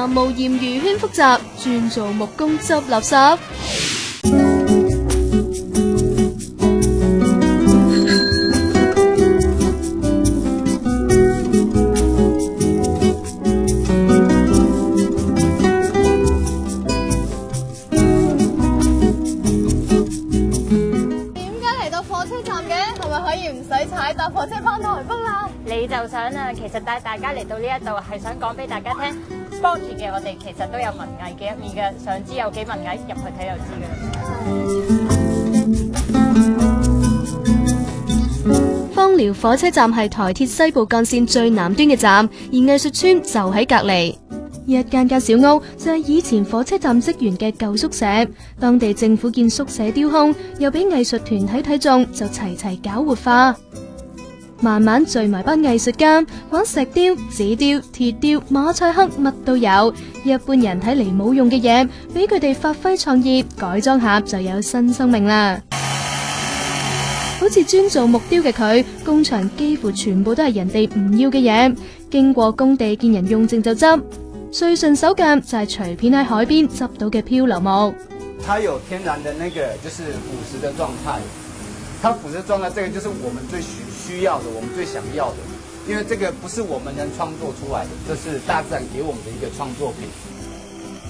南無嫌魚圈複雜，專做木工執垃圾。點解嚟到火車站嘅？係咪可以唔使踩搭火車翻台北啦？你就想啊，其實帶大家嚟到呢一度係想講俾大家聽，sport 嘅我哋其實都有文藝嘅一面嘅，想知有幾文藝入去睇就知嘅啦。芳寮火車站係台鐵西部幹線最南端嘅站，而藝術村就喺隔離。一間間小屋就係以前火車站職員嘅舊宿舍，當地政府見宿舍丟空，又俾藝術團體睇中，就齊齊搞活化。慢慢聚埋班藝術家，玩石雕、紙雕、鐵雕、馬賽克，乜都有。一般人睇嚟冇用嘅嘢，俾佢哋發揮創意，改裝下就有新生命啦。好似專做木雕嘅佢，工場幾乎全部都係人哋唔要嘅嘢，經過工地見人用剩就執。最順手嘅就係隨便喺海邊執到嘅漂流木。它有天然的那個就是腐蝕的狀態，它腐蝕狀態，這個就是我们最需需要的，我们最想要的，因为这个不是我们能创作出来的，这是大自然给我们的一个创作品。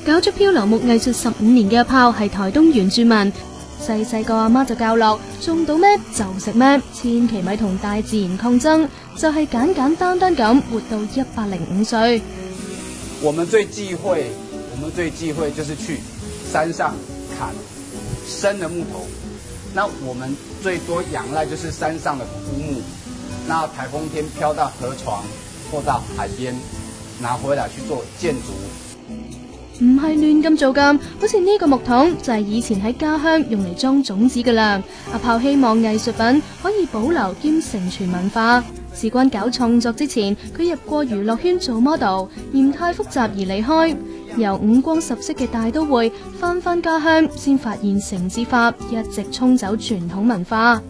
搞咗漂流木藝術十五年嘅阿炮係台東原住民，細細個阿媽就教落，種到咩就食咩，千祈咪同大自然抗爭，就係簡簡單單咁活到一百零五歲。我們最忌諱，我們最忌諱就是去山上砍生的木頭。那我們最多仰赖就是山上的枯木。那颱風天飘到河床或到海邊，拿回來去做建築。唔係亂咁做噶，好似呢個木桶就係以前喺家鄉用嚟裝種子噶啦。阿炮希望藝術品可以保留兼承传文化。事關搞創作之前，佢入過娛樂圈做 model，嫌太複雜而離開。由五光十色嘅大都會翻返家鄉，先發現城市化一直沖走傳統文化。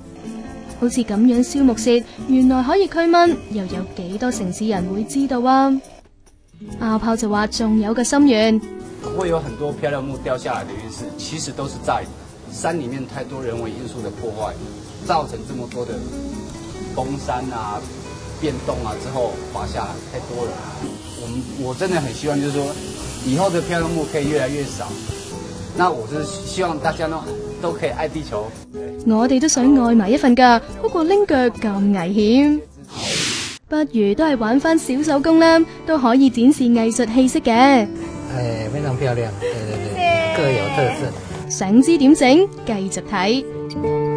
好似咁樣燒木屑，原來可以驱蚊，又有幾多城市人會知道啊？阿炮就話仲有個心愿。會有很多漂亮木掉下來的原因是，其實都是在山裏面太多人為因素的破壞，造成这么多的崩山啊、變動啊之後滑下來太多了。我们我真的很希望，就是說以后的漂亮木可以越来越少。那我是希望大家呢都可以愛地球。我哋都想愛埋一份㗎，不過拎腳咁危險，不如都係玩翻小手工啦，都可以展示藝術氣息嘅。哎，非常漂亮，對對對，各有特色。想知點整？繼續睇。